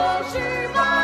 没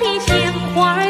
的鲜花儿。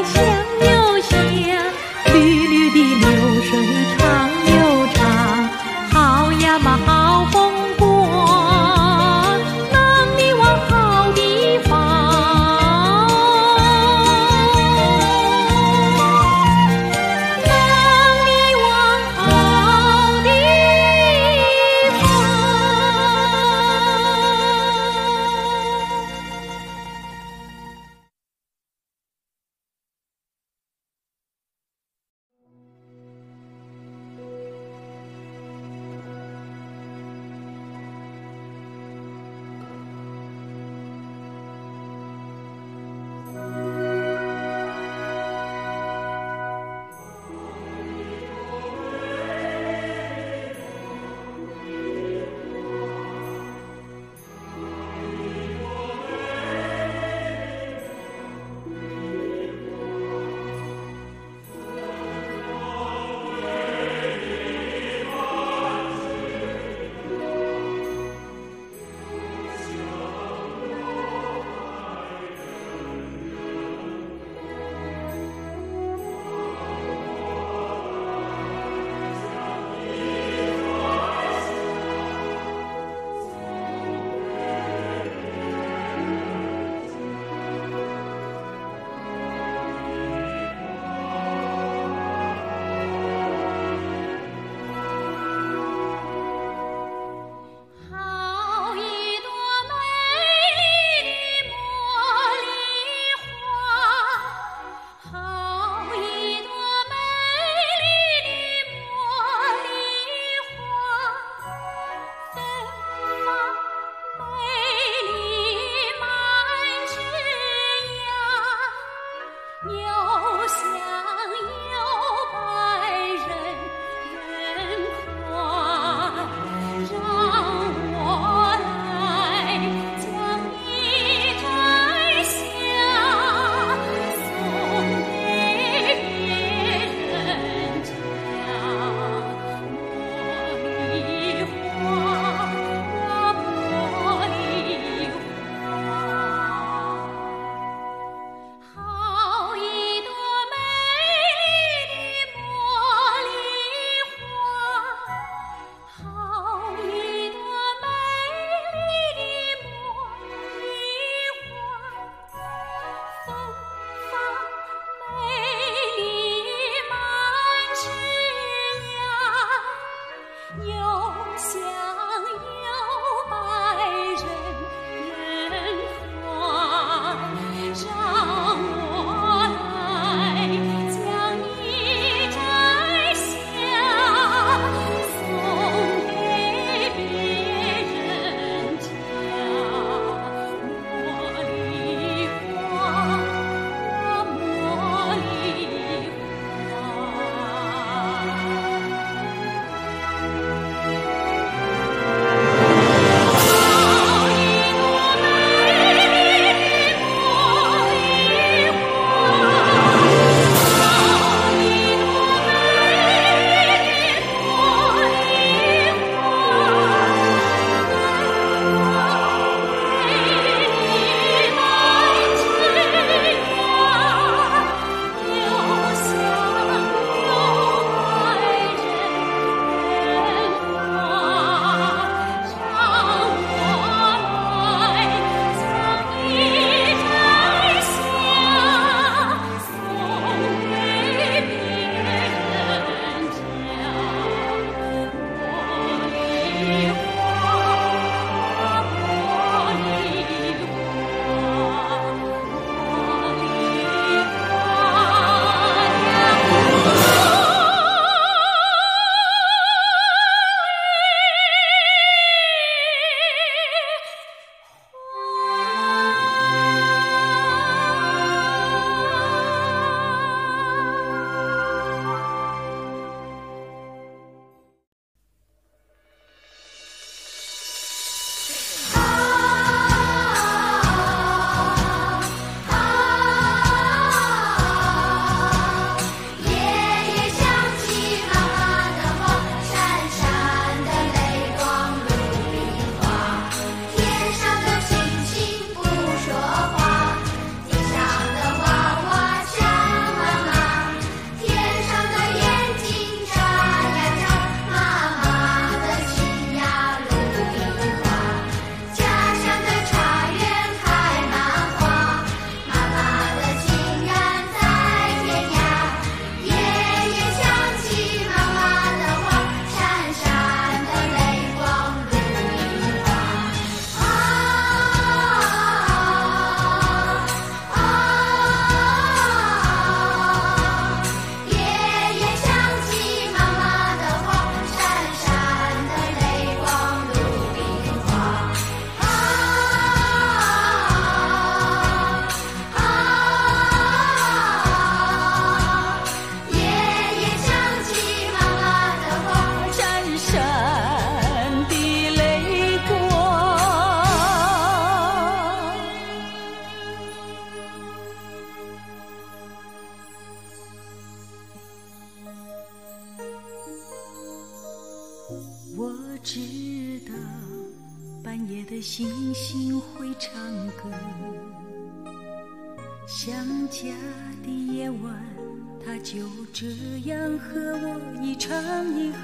就这样和我一唱一和。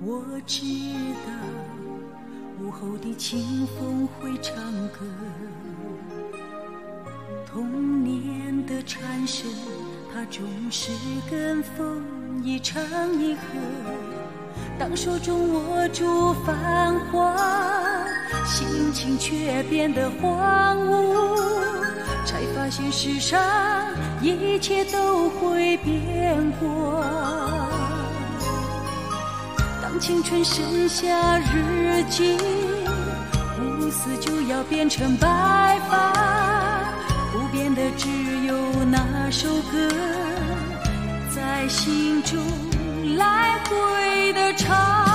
我知道午后的清风会唱歌，童年的蝉声，它总是跟风一唱一和。当手中握住繁华，心情却变得荒芜，才发现世上一切都会变过。当青春剩下日记，乌丝就要变成白发，不变的只有那首歌，在心中。来回的唱。